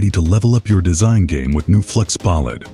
ready to level up your design game with new Flux Pulid.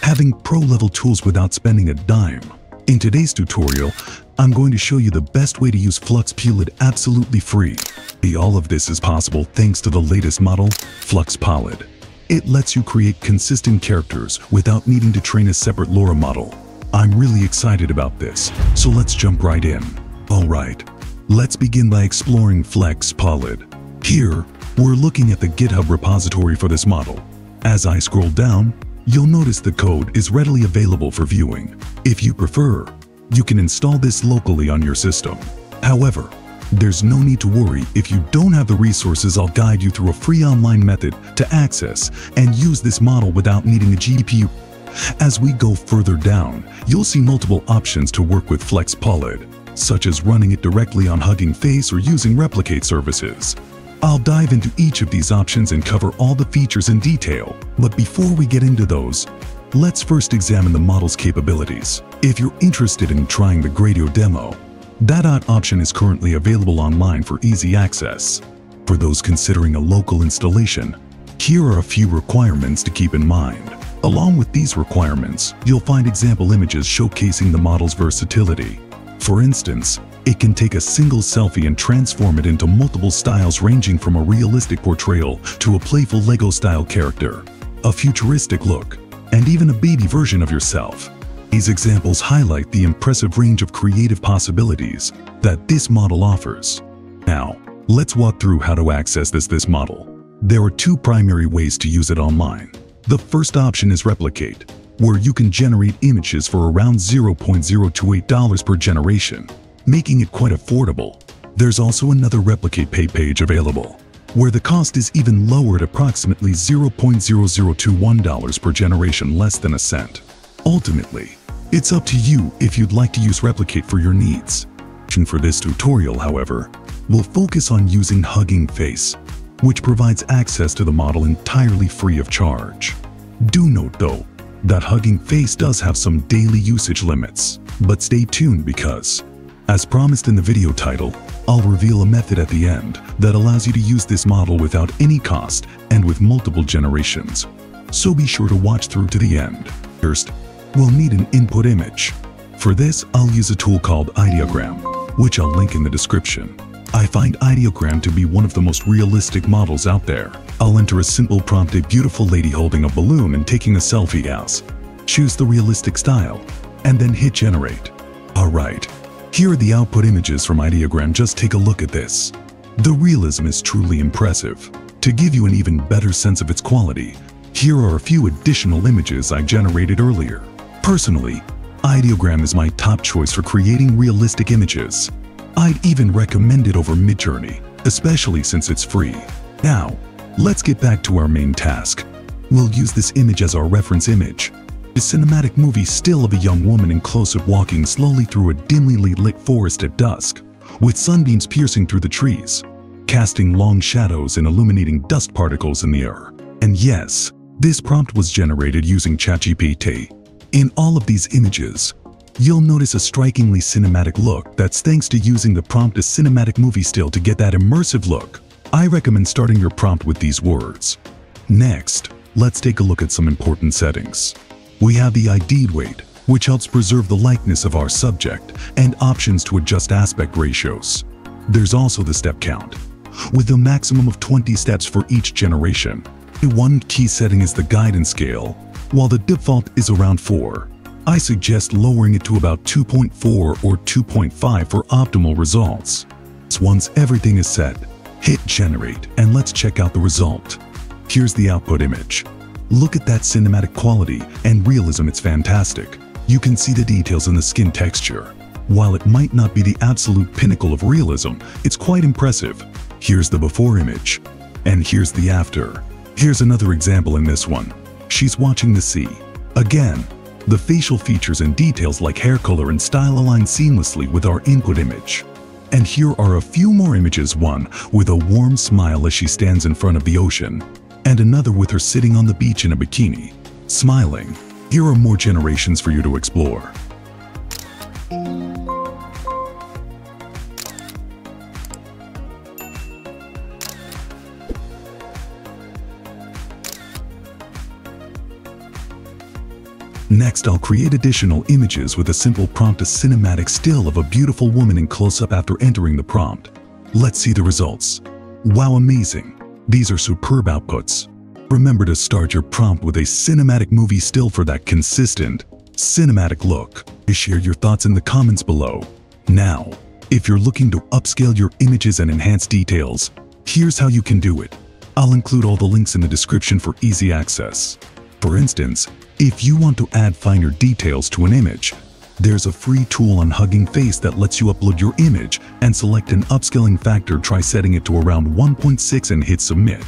Having pro-level tools without spending a dime. In today's tutorial, I'm going to show you the best way to use Flux Pulid absolutely free. The All of this is possible thanks to the latest model, Flux Pulid. It lets you create consistent characters without needing to train a separate LoRa model. I'm really excited about this, so let's jump right in. Alright, let's begin by exploring Flux Pulid. Here, we're looking at the GitHub repository for this model. As I scroll down, you'll notice the code is readily available for viewing. If you prefer, you can install this locally on your system. However, there's no need to worry if you don't have the resources I'll guide you through a free online method to access and use this model without needing a GPU. As we go further down, you'll see multiple options to work with Flux Pulid, such as running it directly on Hugging Face or using replicate services. I'll dive into each of these options and cover all the features in detail, but before we get into those, let's first examine the model's capabilities. If you're interested in trying the Gradio demo, that option is currently available online for easy access. For those considering a local installation, here are a few requirements to keep in mind. Along with these requirements, you'll find example images showcasing the model's versatility. For instance, it can take a single selfie and transform it into multiple styles ranging from a realistic portrayal to a playful Lego-style character, a futuristic look, and even a baby version of yourself. These examples highlight the impressive range of creative possibilities that this model offers. Now, let's walk through how to access this, this model. There are two primary ways to use it online. The first option is Replicate, where you can generate images for around $0.028 per generation, making it quite affordable. There's also another Replicate pay page available, where the cost is even lower at approximately $0.0021 per generation less than a cent. Ultimately, it's up to you if you'd like to use Replicate for your needs. For this tutorial, however, we'll focus on using Hugging Face, which provides access to the model entirely free of charge. Do note, though, that Hugging Face does have some daily usage limits, but stay tuned because, as promised in the video title, I'll reveal a method at the end that allows you to use this model without any cost and with multiple generations. So be sure to watch through to the end. First, we'll need an input image. For this, I'll use a tool called Ideogram, which I'll link in the description. I find Ideogram to be one of the most realistic models out there. I'll enter a simple prompt, a beautiful lady holding a balloon and taking a selfie as. Choose the realistic style, and then hit generate. Alright, here are the output images from Ideogram, just take a look at this. The realism is truly impressive. To give you an even better sense of its quality, here are a few additional images I generated earlier. Personally, Ideogram is my top choice for creating realistic images. I'd even recommend it over Midjourney, especially since it's free. Now, let's get back to our main task. We'll use this image as our reference image. A cinematic movie still of a young woman in close-up walking slowly through a dimly lit forest at dusk, with sunbeams piercing through the trees, casting long shadows and illuminating dust particles in the air. And yes, this prompt was generated using ChatGPT. In all of these images, you'll notice a strikingly cinematic look that's thanks to using the prompt a cinematic movie still to get that immersive look. I recommend starting your prompt with these words. Next, let's take a look at some important settings. We have the ID weight, which helps preserve the likeness of our subject, and options to adjust aspect ratios. There's also the step count, with a maximum of 20 steps for each generation. One key setting is the guidance scale, while the default is around 4, I suggest lowering it to about 2.4 or 2.5 for optimal results. Once everything is set, hit generate and let's check out the result. Here's the output image. Look at that cinematic quality and realism, it's fantastic. You can see the details in the skin texture. While it might not be the absolute pinnacle of realism, it's quite impressive. Here's the before image. And here's the after. Here's another example in this one. She's watching the sea. Again, the facial features and details like hair color and style align seamlessly with our input image. And here are a few more images, one with a warm smile as she stands in front of the ocean, and another with her sitting on the beach in a bikini, smiling. Here are more generations for you to explore. Next, I'll create additional images with a simple prompt a cinematic still of a beautiful woman in close-up after entering the prompt. Let's see the results. Wow, amazing! These are superb outputs. Remember to start your prompt with a cinematic movie still for that consistent, cinematic look. Share your thoughts in the comments below. Now, if you're looking to upscale your images and enhance details, here's how you can do it. I'll include all the links in the description for easy access. For instance, if you want to add finer details to an image, there's a free tool on Hugging Face that lets you upload your image and select an upscaling factor try setting it to around 1.6 and hit submit.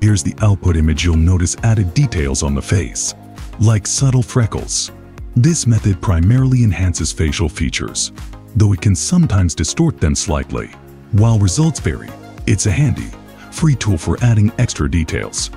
Here's the output image you'll notice added details on the face, like subtle freckles. This method primarily enhances facial features, though it can sometimes distort them slightly. While results vary, it's a handy, free tool for adding extra details.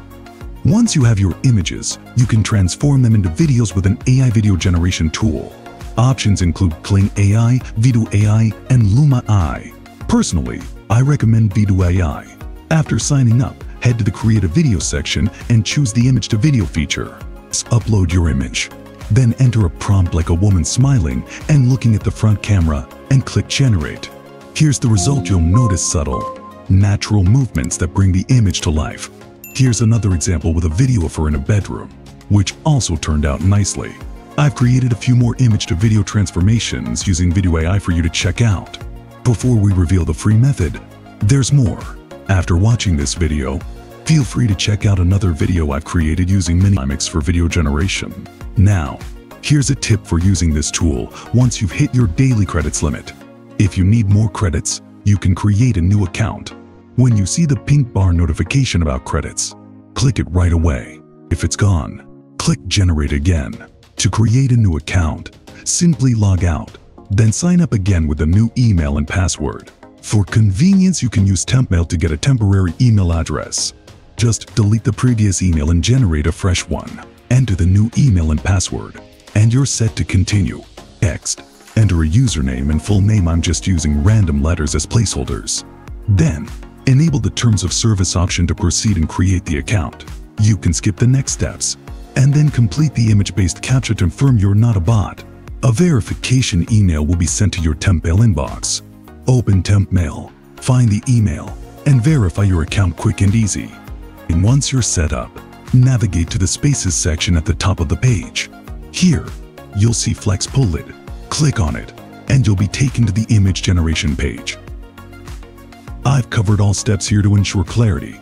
Once you have your images, you can transform them into videos with an AI video generation tool. Options include Kling AI, Vidu AI, and Luma AI. Personally, I recommend Vidu AI. After signing up, head to the Create a Video section and choose the Image to Video feature. Upload your image. Then enter a prompt like a woman smiling and looking at the front camera and click Generate. Here's the result you'll notice subtle, natural movements that bring the image to life. Here's another example with a video of her in a bedroom, which also turned out nicely. I've created a few more image-to-video transformations using Vidu AI for you to check out. Before we reveal the free method, there's more. After watching this video, feel free to check out another video I've created using MiniMax for video generation. Now, here's a tip for using this tool once you've hit your daily credits limit. If you need more credits, you can create a new account when you see the pink bar notification about credits, click it right away. If it's gone, click Generate again. To create a new account, simply log out, then sign up again with a new email and password. For convenience, you can use TempMail to get a temporary email address. Just delete the previous email and generate a fresh one. Enter the new email and password, and you're set to continue. Next, enter a username and full name I'm just using random letters as placeholders. Then, Enable the Terms of Service option to proceed and create the account. You can skip the next steps and then complete the image-based captcha to confirm you're not a bot. A verification email will be sent to your TempMail inbox. Open TempMail, find the email, and verify your account quick and easy. And once you're set up, navigate to the Spaces section at the top of the page. Here, you'll see Flux Pulid. Click on it, and you'll be taken to the image generation page. I've covered all steps here to ensure clarity.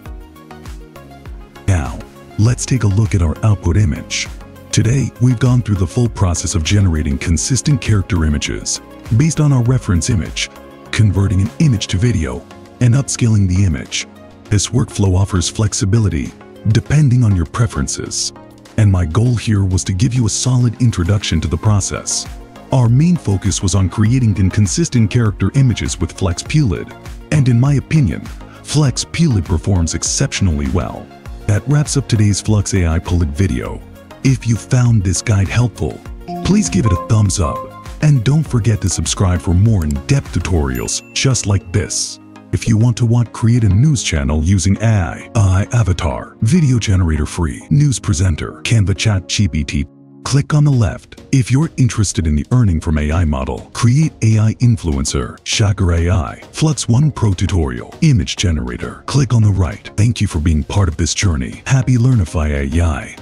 Now, let's take a look at our output image. Today, we've gone through the full process of generating consistent character images based on our reference image, converting an image to video, and upscaling the image. This workflow offers flexibility depending on your preferences. And my goal here was to give you a solid introduction to the process. Our main focus was on creating inconsistent character images with Flux Pulid, and in my opinion, Flux Pulid performs exceptionally well. That wraps up today's Flux AI Pulid video. If you found this guide helpful, please give it a thumbs up and don't forget to subscribe for more in-depth tutorials just like this. If you want to watch create a news channel using AI, AI Avatar, Video Generator Free, News Presenter, Canva Chat GPT, Click on the left. If you're interested in the earning from AI model, create AI influencer, Shaker AI, Flux One Pro tutorial, image generator. Click on the right. Thank you for being part of this journey. Happy Learnify AI.